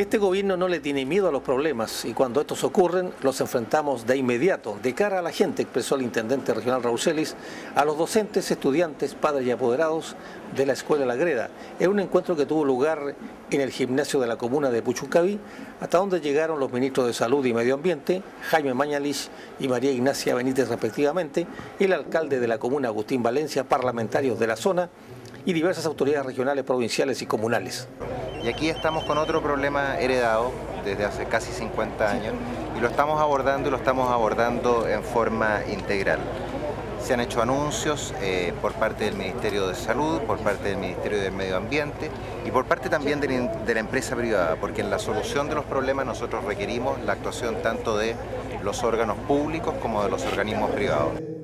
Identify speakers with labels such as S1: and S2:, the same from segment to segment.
S1: Este gobierno no le tiene miedo a los problemas y cuando estos ocurren los enfrentamos de inmediato. De cara a la gente, expresó el intendente regional Raúl Celis, a los docentes, estudiantes, padres y apoderados de la Escuela La Greda, en un encuentro que tuvo lugar en el gimnasio de la comuna de Puchuncaví, hasta donde llegaron los ministros de Salud y Medio Ambiente, Jaime Mañalich y María Ignacia Benítez respectivamente, el alcalde de la comuna Agustín Valencia, parlamentarios de la zona y diversas autoridades regionales, provinciales y comunales.
S2: Y aquí estamos con otro problema heredado desde hace casi 50 años y lo estamos abordando y lo estamos abordando en forma integral. Se han hecho anuncios eh, por parte del Ministerio de Salud, por parte del Ministerio del Medio Ambiente y por parte también de la empresa privada, porque en la solución de los problemas nosotros requerimos la actuación tanto de los órganos públicos como de los organismos privados.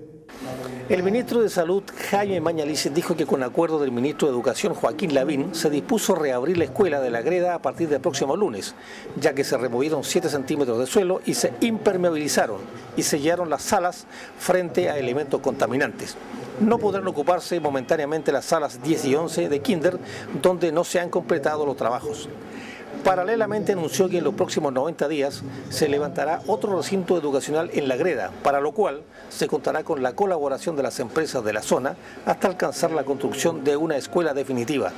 S1: El ministro de Salud, Jaime Mañalice, dijo que con acuerdo del ministro de Educación, Joaquín Lavín, se dispuso reabrir la escuela de la Greda a partir del próximo lunes, ya que se removieron 7 centímetros de suelo y se impermeabilizaron y sellaron las salas frente a elementos contaminantes. No podrán ocuparse momentáneamente las salas 10 y 11 de Kinder, donde no se han completado los trabajos. Paralelamente anunció que en los próximos 90 días se levantará otro recinto educacional en La Greda, para lo cual se contará con la colaboración de las empresas de la zona hasta alcanzar la construcción de una escuela definitiva.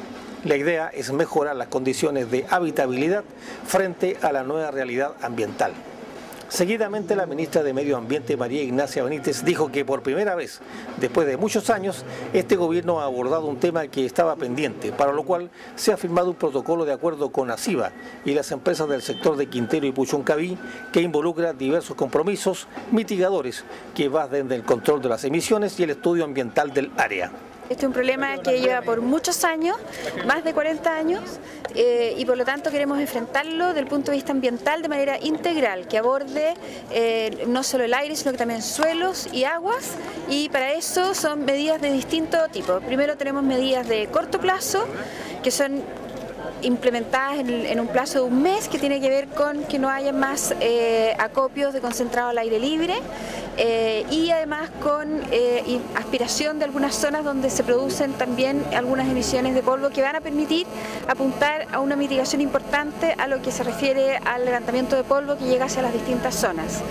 S1: La idea es mejorar las condiciones de habitabilidad frente a la nueva realidad ambiental. Seguidamente la ministra de Medio Ambiente, María Ignacia Benítez, dijo que por primera vez, después de muchos años, este gobierno ha abordado un tema que estaba pendiente, para lo cual se ha firmado un protocolo de acuerdo con ASIVA y las empresas del sector de Quintero y Puchuncaví, que involucra diversos compromisos mitigadores que va desde el control de las emisiones y el estudio ambiental del área.
S3: Este es un problema que lleva por muchos años, más de 40 años, eh, y por lo tanto queremos enfrentarlo desde el punto de vista ambiental de manera integral, que aborde eh, no solo el aire, sino que también suelos y aguas, y para eso son medidas de distinto tipo. Primero tenemos medidas de corto plazo, que son implementadas en, un plazo de un mes que tiene que ver con que no haya más eh, acopios de concentrado al aire libre eh, y además con eh, aspiración de algunas zonas donde se producen también algunas emisiones de polvo que van a permitir apuntar a una mitigación importante a lo que se refiere al levantamiento de polvo que llega hacia las distintas zonas.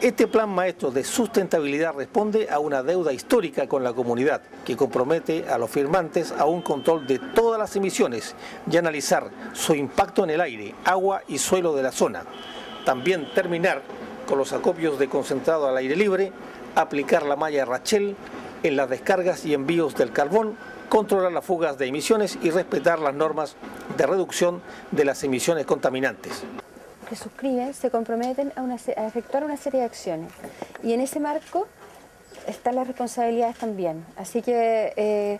S1: Este plan maestro de sustentabilidad responde a una deuda histórica con la comunidad que compromete a los firmantes a un control de todas las emisiones y analizar su impacto en el aire, agua y suelo de la zona. También terminar con los acopios de concentrado al aire libre, aplicar la malla Rachel en las descargas y envíos del carbón, controlar las fugas de emisiones y respetar las normas de reducción de las emisiones contaminantes
S3: que suscriben se comprometen a, efectuar una serie de acciones. Y en ese marco están las responsabilidades también. Así que eh,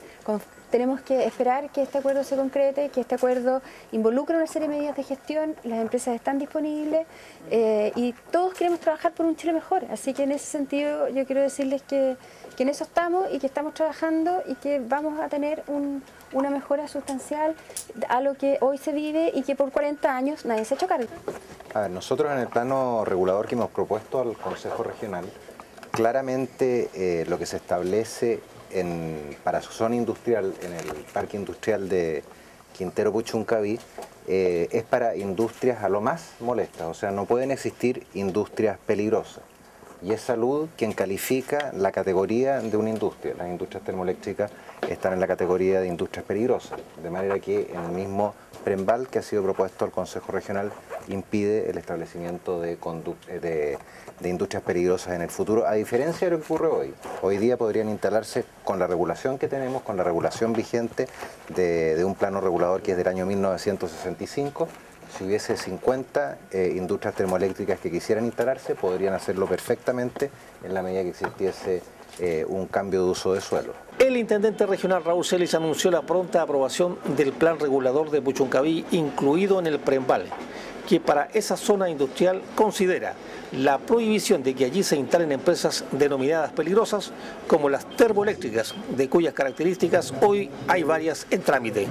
S3: tenemos que esperar que este acuerdo se concrete, que este acuerdo involucre una serie de medidas de gestión, las empresas están disponibles eh, y todos queremos trabajar por un Chile mejor. Así que en ese sentido yo quiero decirles que, que en eso estamos y que estamos trabajando y que vamos a tener una mejora sustancial a lo que hoy se vive y que por 40 años nadie se ha hecho cargo.
S2: A ver, nosotros en el plano regulador que hemos propuesto al Consejo Regional, claramente eh, lo que se establece para su zona industrial, en el parque industrial de Quintero Puchuncaví, eh, es para industrias a lo más molestas, o sea, no pueden existir industrias peligrosas. Y es salud quien califica la categoría de una industria. Las industrias termoeléctricas están en la categoría de industrias peligrosas, de manera que en el mismo PREMBAL que ha sido propuesto al Consejo Regional impide el establecimiento de, de, industrias peligrosas en el futuro, a diferencia de lo que ocurre hoy. Hoy día podrían instalarse con la regulación que tenemos, con la regulación vigente de, un plano regulador que es del año 1965, si hubiese 50 eh, industrias termoeléctricas que quisieran instalarse, podrían hacerlo perfectamente en la medida que existiese eh, un cambio de uso de suelo.
S1: El intendente regional Raúl Celis anunció la pronta aprobación del plan regulador de Puchuncaví incluido en el PREMBAL que para esa zona industrial considera la prohibición de que allí se instalen empresas denominadas peligrosas como las termoeléctricas, de cuyas características hoy hay varias en trámite.